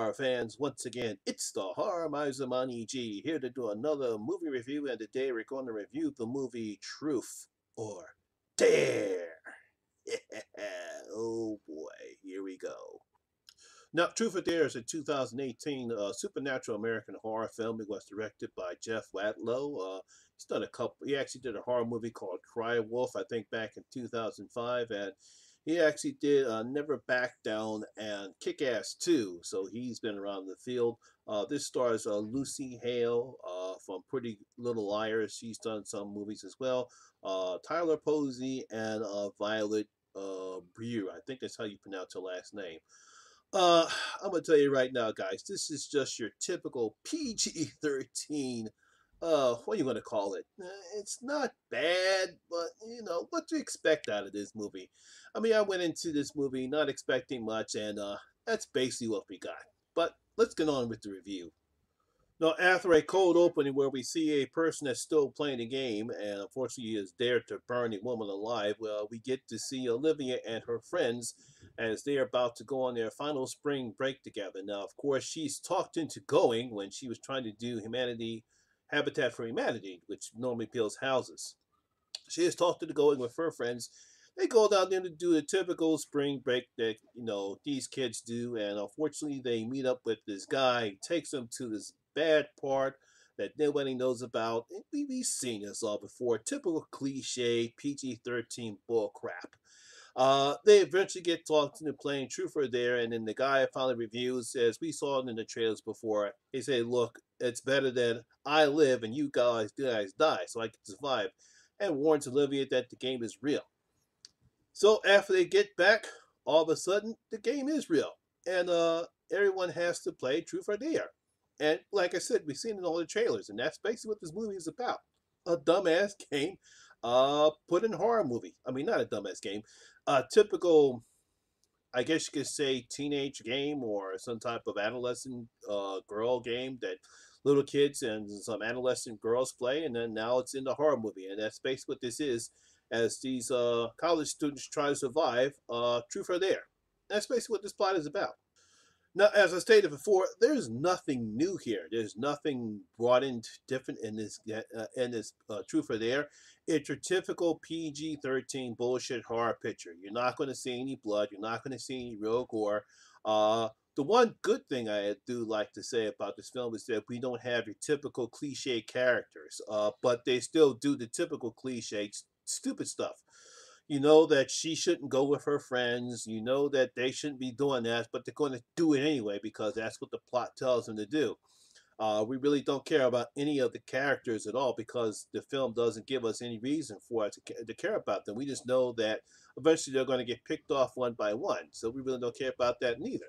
horror fans, once again, it's the Horror Miser Monty G here to do another movie review, and today we're going to review the movie Truth or Dare. oh boy, here we go. Now, Truth or Dare is a 2018 uh, supernatural American horror film. It was directed by Jeff Wadlow. Uh, he's done a couple. He actually did a horror movie called Cry Wolf, I think, back in 2005, and he actually did uh, Never Back Down and Kick Ass 2, so he's been around the field. Uh, this stars uh, Lucy Hale uh, from Pretty Little Liars. She's done some movies as well. Uh, Tyler Posey and uh, Violet Brewer. I think that's how you pronounce her last name. I'm going to tell you right now, guys, this is just your typical PG 13 uh, what are you going to call it? It's not bad, you what to expect out of this movie? I mean, I went into this movie not expecting much, and uh, that's basically what we got. But let's get on with the review. Now, after a cold opening where we see a person that's still playing the game and unfortunately is dared to burn a woman alive, well, we get to see Olivia and her friends as they are about to go on their final spring break together. Now, of course, she's talked into going when she was trying to do humanity Habitat for Humanity, which normally builds houses. She has talked to going with her friends. They go down there to do the typical spring break that you know these kids do, and unfortunately, they meet up with this guy. takes them to this bad part that nobody knows about. And We've seen this all before. Typical cliche PG-13 bull crap. Uh, they eventually get talked into playing Truth there, and then the guy finally reviews says, "We saw it in the trailers before." He said, "Look, it's better that I live and you guys, guys die, so I can survive," and warns Olivia that the game is real. So after they get back, all of a sudden the game is real, and uh, everyone has to play Truth or Dare. And like I said, we've seen it in all the trailers, and that's basically what this movie is about. A dumbass game uh, put in horror movie. I mean, not a dumbass game. A typical, I guess you could say, teenage game or some type of adolescent uh, girl game that little kids and some adolescent girls play, and then now it's in the horror movie, and that's basically what this is. As these uh, college students try to survive, uh, truth or dare. That's basically what this plot is about. Now, as I stated before, there's nothing new here. There's nothing brought in different in this uh, in this uh, Truth or Dare. It's your typical PG-13 bullshit horror picture. You're not going to see any blood. You're not going to see any real gore. Uh, the one good thing I do like to say about this film is that we don't have your typical cliche characters, uh, but they still do the typical cliche stupid stuff you know that she shouldn't go with her friends. You know that they shouldn't be doing that, but they're going to do it anyway because that's what the plot tells them to do. Uh, we really don't care about any of the characters at all because the film doesn't give us any reason for us to, to care about them. We just know that eventually they're going to get picked off one by one. So we really don't care about that neither.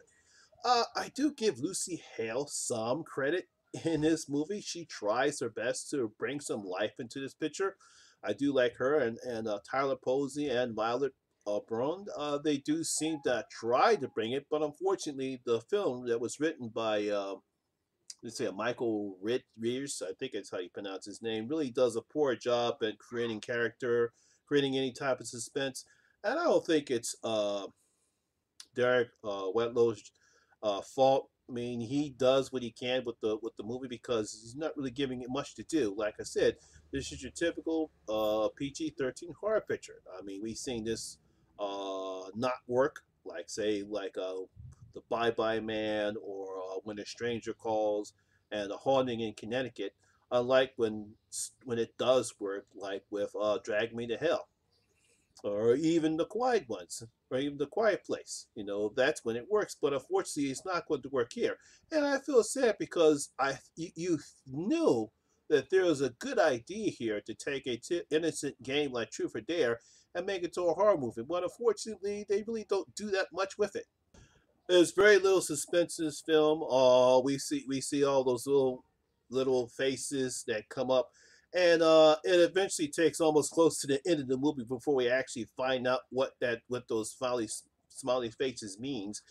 Uh, I do give Lucy Hale some credit in this movie. She tries her best to bring some life into this picture. I do like her and, and uh, Tyler Posey and Violet uh, Brown. Uh, they do seem to try to bring it, but unfortunately, the film that was written by, uh, let's say, Michael Rears, I think that's how you pronounce his name, really does a poor job at creating character, creating any type of suspense. And I don't think it's uh, Derek uh, Wadlow's uh, fault. I mean, he does what he can with the with the movie because he's not really giving it much to do. Like I said, this is your typical uh, PG-13 horror picture. I mean, we've seen this uh, not work, like say, like uh, the Bye Bye Man or uh, When a Stranger Calls and The Haunting in Connecticut. Unlike when when it does work, like with uh, Drag Me to Hell, or even the Quiet Ones, or even the Quiet Place. You know, that's when it works. But unfortunately, it's not going to work here. And I feel sad because I you, knew that there was a good idea here to take a innocent game like Truth or Dare and make it to a horror movie. But unfortunately, they really don't do that much with it. There's very little suspense in this film. Uh, we see we see all those little little faces that come up, and uh, it eventually takes almost close to the end of the movie before we actually find out what that what those smiley smiley faces means.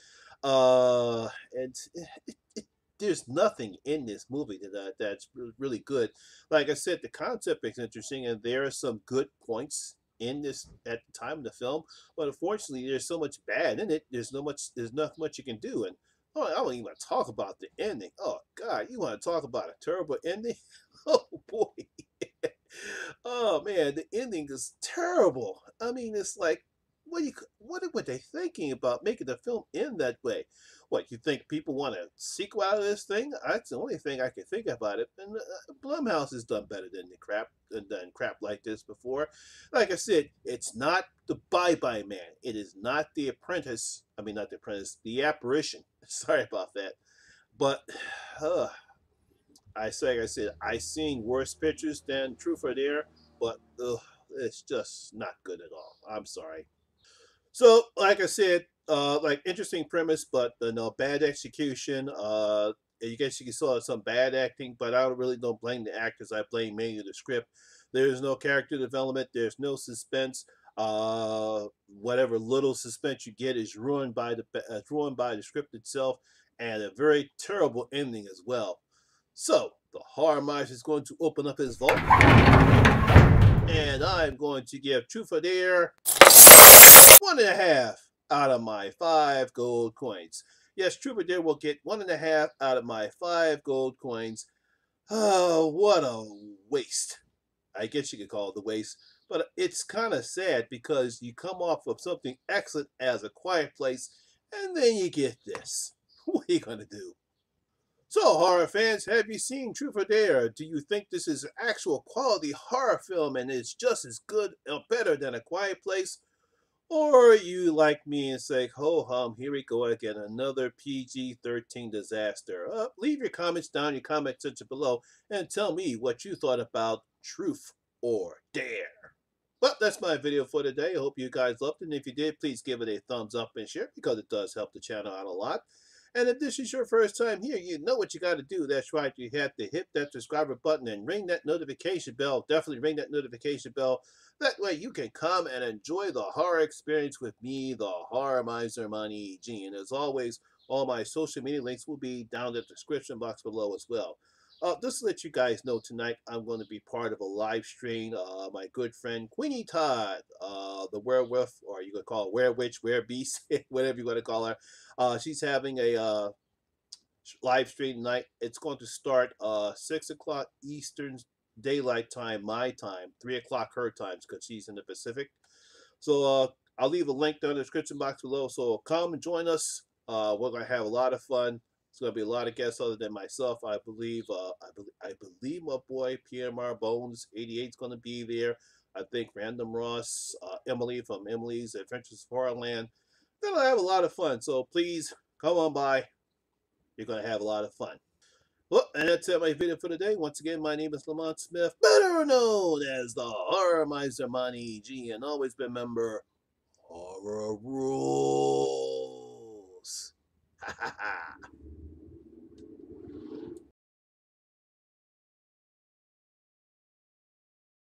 Uh, and it, it there's nothing in this movie that uh, that's really good. Like I said, the concept is interesting, and there are some good points in this at the time of the film. But unfortunately, there's so much bad in it. There's no much. There's not much you can do. And Oh, I don't even want to talk about the ending. Oh God, you want to talk about a terrible ending? Oh boy. Oh man, the ending is terrible. I mean, it's like, what you, what were they thinking about making the film end that way? What you think people want a sequel out of this thing? That's the only thing I can think about it. And uh, Blumhouse has done better than the crap than done crap like this before. Like I said, it's not the Bye Bye Man. It is not the Apprentice. I mean, not the Apprentice. The Apparition. Sorry about that. But uh, I say, like I said, I seen worse pictures than Truth or Dare, but ugh, it's just not good at all. I'm sorry. So, like I said, uh, like interesting premise, but uh, no bad execution. Uh, you guess you saw some bad acting, but I don't really don't blame the actors. I blame mainly the script. There's no character development. There's no suspense. Uh, whatever little suspense you get is ruined by the uh, ruined by the script itself, and a very terrible ending as well. So the horror is going to open up his vault, and I'm going to give Truth or Dare one and a half out of my five gold coins. Yes, or Dare will get one and a half out of my five gold coins. Oh, what a waste. I guess you could call it the waste. But it's kind of sad because you come off of something excellent as a quiet place, and then you get this. What are you going to do? So, horror fans, have you seen Truth or Dare? Do you think this is an actual quality horror film and it's just as good or better than A Quiet Place? Or you like me and say, ho hum, here we go again, another PG 13 disaster. Uh, leave your comments down, in your comment section below, and tell me what you thought about Truth or Dare. Well, that's my video for today. I hope you guys loved it. And if you did, please give it a thumbs up and share because it does help the channel out a lot. And if this is your first time here, you know what you got to do. That's right. You have to hit that subscriber button and ring that notification bell. Definitely ring that notification bell. That way you can come and enjoy the horror experience with me, the Horror Miser Monty. And as always, all my social media links will be down in the description box below as well. Uh, just to let you guys know, tonight I'm going to be part of a live stream. Uh, my good friend Kweeny Todd, uh, the werewolf, or you could call it werewitch, werebeast, whatever you want to call her. Uh, she's having a uh, live stream tonight. It's going to start uh, 6 o'clock Eastern Daylight Time, my time, 3 o'clock her time, because she's in the Pacific. So uh, I'll leave a link down in the description box below. So come and join us. Uh, we're going to have a lot of fun. It's going to be a lot of guests other than myself. I believe uh, I, be I believe my boy PMR Bones 88 is going to be there. I think Random Ross, uh, Emily from Emily's Adventures of Horrorland. Then I'll have a lot of fun. So please come on by. You're going to have a lot of fun. Well, and that's it, my video for today. Once again, my name is Lamont Smith, better known as the Horror Miser Monty G, and always remember, horror rules. Ha ha ha.